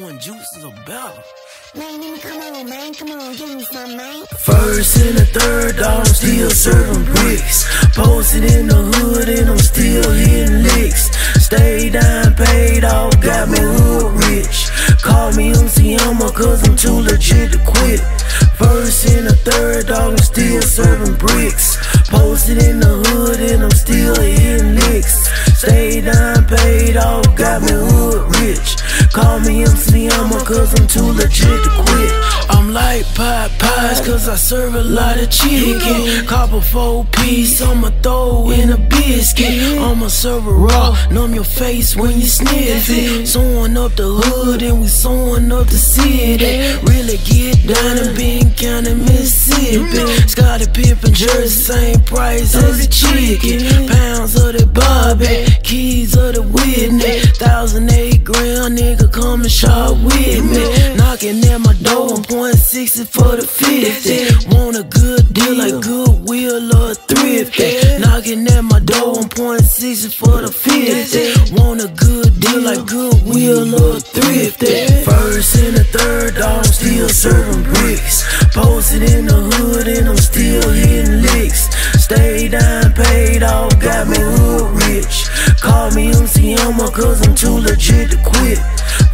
doing juices are better. Man, come on, man, come on, give me some, man. First and the third, dog, I'm still serving bricks. Posted in the hood and I'm still hitting licks. Stay down, paid off, got me hood rich. Call me MC Hammer cause I'm too legit to quit. First and the third, dog, I'm still serving bricks. Posted in the hood and I'm still hitting licks. Stay down, paid off, got me hood rich. Call me MC Hammer cause I'm too legit to quit. I'm like pot pies cause I serve a lot of chicken. Copper four piece, I'ma throw in a biscuit. I'ma serve raw, numb your face when you sniff it. Sewing up the hood and we sewing up the city. Really get down and being county Mississippi. Scottie Pippen jersey, same price as a chicken. Pounds of the Bobby, keys the Thousand eight grand, nigga, come and shop with me. Knocking at my door, I'm point sixty for the 50. Want a good deal like Goodwill or Thrifty. Knocking at my door, I'm point sixty for the 50. Want a good deal like Goodwill or Thrifty. First and the third, dog, I'm still serving bricks. Posted in the hood and I'm still hitting licks. Stay down, off, got me hood rich. Call me MC Hammer cause I'm too legit to quit.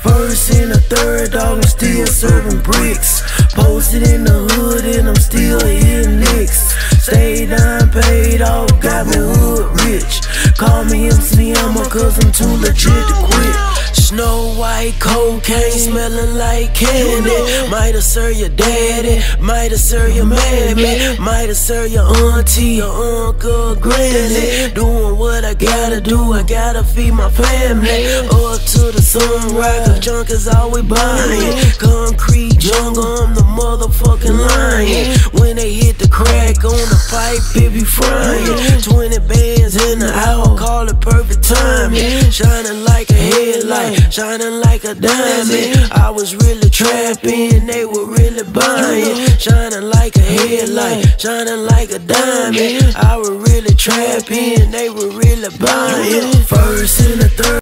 First and the third, dog, I'm still serving bricks. Posted in the hood and I'm still hitting licks. Stay down, paid off, oh, got me hood rich. Call me MC Hammer cause I'm too legit to quit. Snow white cocaine smelling like candy. Might have served your daddy, might have served your mammy, have served your auntie, your uncle, granny. Doing what I gotta do, I gotta feed my family. Up to the sun, sunrise, junk is all we buying. Concrete jungle, I'm the motherfucking lion. When they hit the crack on the pipe, it be frying. 20 bands in the hour, call it perfect timing. Shining like shining like a diamond. I was really trapping, they were really buying. Shining like a headlight, shining like a diamond. I was really trapping, they were really buying. First and the third.